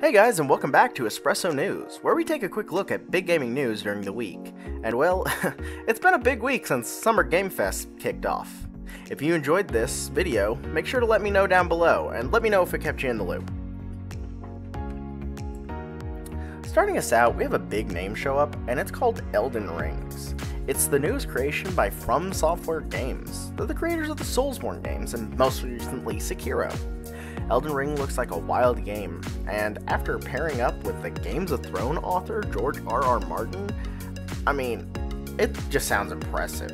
Hey guys, and welcome back to Espresso News, where we take a quick look at big gaming news during the week. And well, it's been a big week since Summer Game Fest kicked off. If you enjoyed this video, make sure to let me know down below, and let me know if it kept you in the loop. Starting us out, we have a big name show up, and it's called Elden Rings. It's the newest creation by From Software Games. They're the creators of the Soulsborne games, and most recently Sekiro. Elden Ring looks like a wild game, and after pairing up with the Games of Thrones author George R. R. Martin, I mean, it just sounds impressive.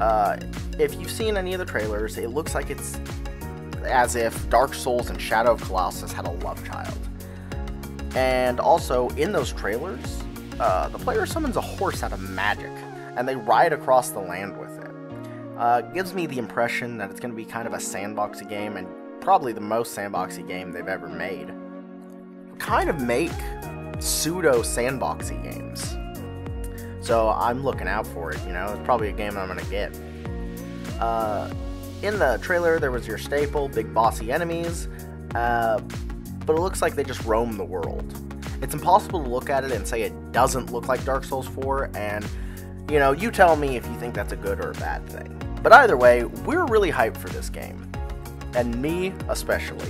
Uh, if you've seen any of the trailers, it looks like it's as if Dark Souls and Shadow of Colossus had a love child. And also, in those trailers, uh, the player summons a horse out of magic, and they ride across the land with it. Uh, gives me the impression that it's going to be kind of a sandboxy game, and probably the most sandboxy game they've ever made. Kind of make pseudo sandboxy games. So I'm looking out for it, you know, it's probably a game I'm gonna get. Uh, in the trailer, there was your staple big bossy enemies, uh, but it looks like they just roam the world. It's impossible to look at it and say it doesn't look like Dark Souls 4, and you know, you tell me if you think that's a good or a bad thing. But either way, we're really hyped for this game and me especially.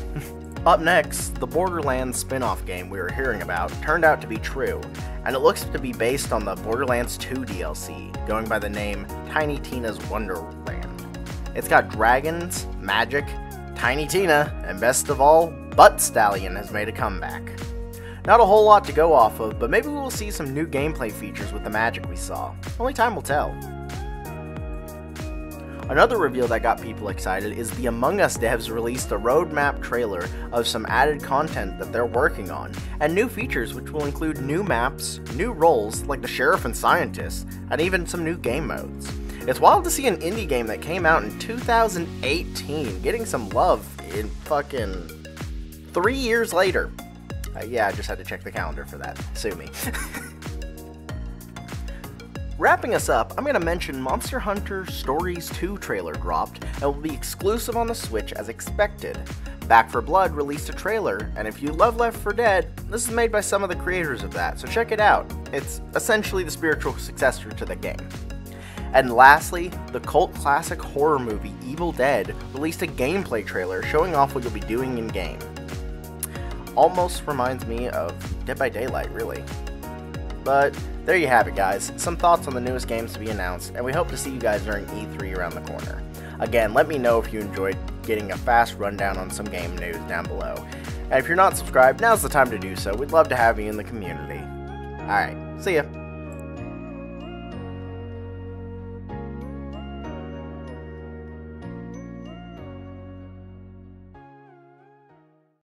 Up next, the Borderlands spin off game we were hearing about turned out to be true, and it looks to be based on the Borderlands 2 DLC, going by the name Tiny Tina's Wonderland. It's got dragons, magic, Tiny Tina, and best of all, Butt Stallion has made a comeback. Not a whole lot to go off of, but maybe we'll see some new gameplay features with the magic we saw. Only time will tell. Another reveal that got people excited is the Among Us devs released a roadmap trailer of some added content that they're working on, and new features which will include new maps, new roles like the Sheriff and Scientist, and even some new game modes. It's wild to see an indie game that came out in 2018 getting some love in fucking three years later. Uh, yeah, I just had to check the calendar for that. Sue me. Wrapping us up, I'm going to mention Monster Hunter Stories 2 trailer dropped and will be exclusive on the Switch as expected. Back 4 Blood released a trailer, and if you love Left 4 Dead, this is made by some of the creators of that, so check it out. It's essentially the spiritual successor to the game. And lastly, the cult classic horror movie Evil Dead released a gameplay trailer showing off what you'll be doing in game. Almost reminds me of Dead by Daylight, really. But there you have it, guys. Some thoughts on the newest games to be announced, and we hope to see you guys during E3 around the corner. Again, let me know if you enjoyed getting a fast rundown on some game news down below. And if you're not subscribed, now's the time to do so. We'd love to have you in the community. Alright, see ya.